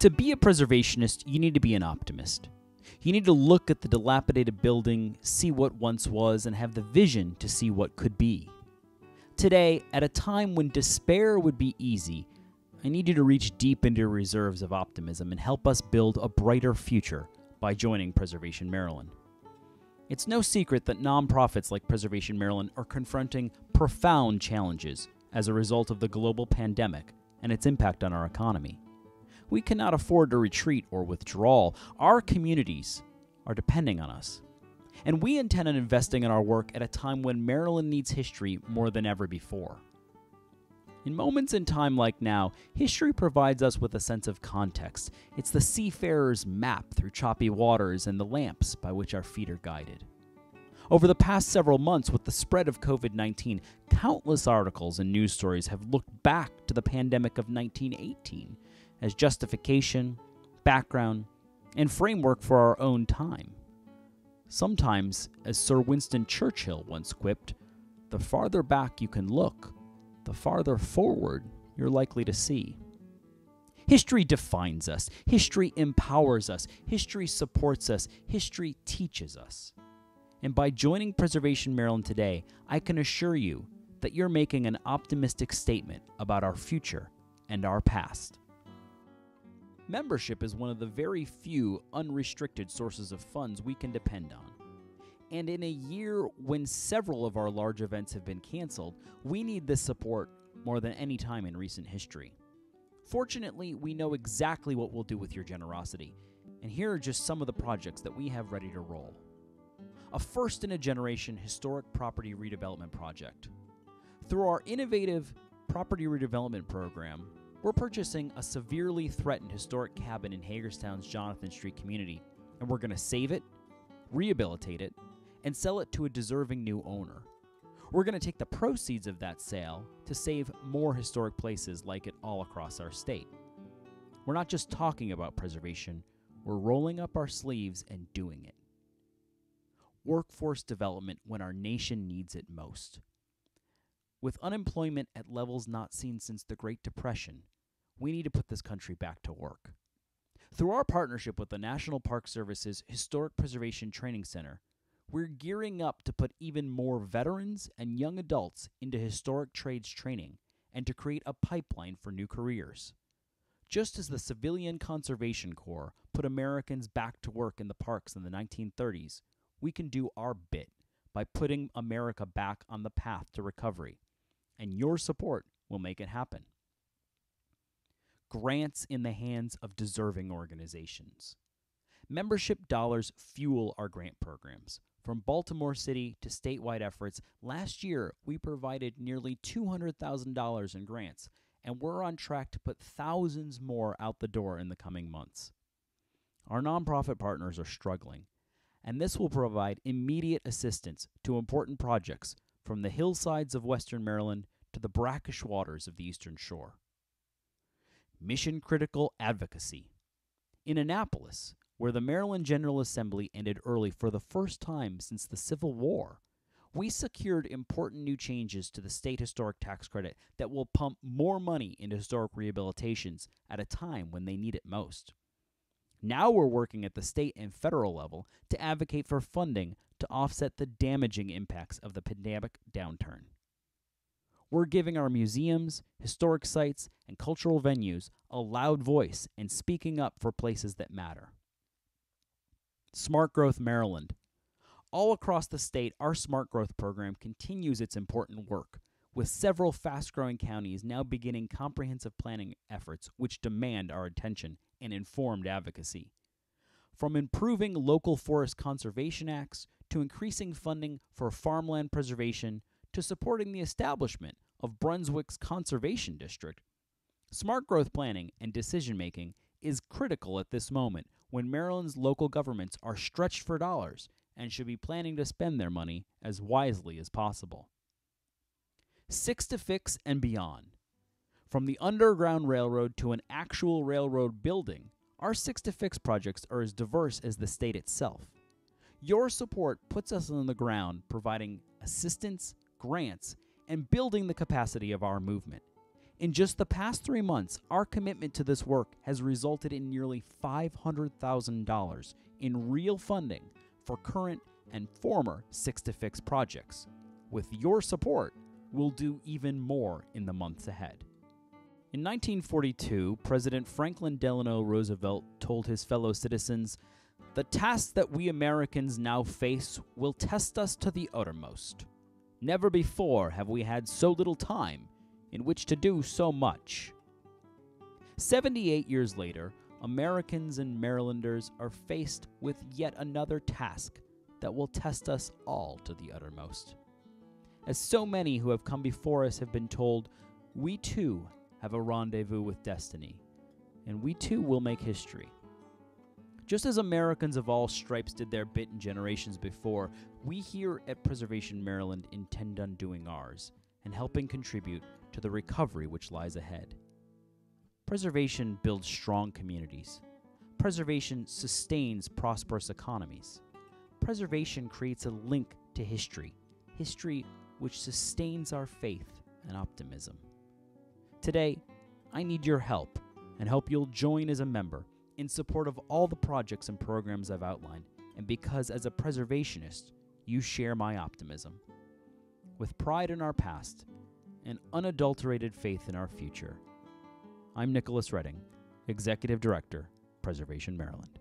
To be a preservationist, you need to be an optimist. You need to look at the dilapidated building, see what once was, and have the vision to see what could be. Today, at a time when despair would be easy, I need you to reach deep into your reserves of optimism and help us build a brighter future by joining Preservation Maryland. It's no secret that nonprofits like Preservation Maryland are confronting profound challenges as a result of the global pandemic and its impact on our economy. We cannot afford to retreat or withdrawal. Our communities are depending on us. And we intend on investing in our work at a time when Maryland needs history more than ever before. In moments in time like now, history provides us with a sense of context. It's the seafarer's map through choppy waters and the lamps by which our feet are guided. Over the past several months, with the spread of COVID 19, countless articles and news stories have looked back to the pandemic of 1918 as justification, background, and framework for our own time. Sometimes, as Sir Winston Churchill once quipped, the farther back you can look, the farther forward you're likely to see. History defines us, history empowers us, history supports us, history teaches us. And by joining Preservation Maryland today, I can assure you that you're making an optimistic statement about our future and our past. Membership is one of the very few unrestricted sources of funds we can depend on. And in a year when several of our large events have been canceled, we need this support more than any time in recent history. Fortunately, we know exactly what we'll do with your generosity, and here are just some of the projects that we have ready to roll. A first in a generation historic property redevelopment project. Through our innovative property redevelopment program, we're purchasing a severely threatened historic cabin in Hagerstown's Jonathan Street community, and we're going to save it, rehabilitate it, and sell it to a deserving new owner. We're going to take the proceeds of that sale to save more historic places like it all across our state. We're not just talking about preservation, we're rolling up our sleeves and doing it. Workforce development when our nation needs it most. With unemployment at levels not seen since the Great Depression, we need to put this country back to work. Through our partnership with the National Park Service's Historic Preservation Training Center, we're gearing up to put even more veterans and young adults into historic trades training and to create a pipeline for new careers. Just as the Civilian Conservation Corps put Americans back to work in the parks in the 1930s, we can do our bit by putting America back on the path to recovery. And your support will make it happen. Grants in the hands of deserving organizations. Membership dollars fuel our grant programs. From Baltimore City to statewide efforts, last year we provided nearly $200,000 in grants, and we're on track to put thousands more out the door in the coming months. Our nonprofit partners are struggling, and this will provide immediate assistance to important projects from the hillsides of western Maryland to the brackish waters of the eastern shore. Mission critical advocacy. In Annapolis, where the Maryland General Assembly ended early for the first time since the Civil War, we secured important new changes to the state historic tax credit that will pump more money into historic rehabilitations at a time when they need it most. Now we're working at the state and federal level to advocate for funding to offset the damaging impacts of the pandemic downturn. We're giving our museums, historic sites, and cultural venues a loud voice and speaking up for places that matter. Smart Growth Maryland. All across the state, our Smart Growth program continues its important work, with several fast growing counties now beginning comprehensive planning efforts which demand our attention and informed advocacy. From improving local forest conservation acts to increasing funding for farmland preservation to supporting the establishment of Brunswick's Conservation District, smart growth planning and decision making is critical at this moment when Maryland's local governments are stretched for dollars and should be planning to spend their money as wisely as possible. Six to Fix and beyond. From the Underground Railroad to an actual railroad building, our Six to Fix projects are as diverse as the state itself. Your support puts us on the ground providing assistance, grants, and building the capacity of our movement. In just the past three months, our commitment to this work has resulted in nearly $500,000 in real funding for current and former Six to Fix projects. With your support, we'll do even more in the months ahead. In 1942, President Franklin Delano Roosevelt told his fellow citizens, The task that we Americans now face will test us to the uttermost. Never before have we had so little time in which to do so much. 78 years later, Americans and Marylanders are faced with yet another task that will test us all to the uttermost. As so many who have come before us have been told, we too have a rendezvous with destiny, and we too will make history. Just as Americans of all stripes did their bit in generations before, we here at Preservation Maryland intend on doing ours and helping contribute to the recovery which lies ahead. Preservation builds strong communities. Preservation sustains prosperous economies. Preservation creates a link to history, history which sustains our faith and optimism. Today, I need your help and hope you'll join as a member in support of all the projects and programs I've outlined, and because as a preservationist, you share my optimism. With pride in our past and unadulterated faith in our future, I'm Nicholas Redding, Executive Director, Preservation Maryland.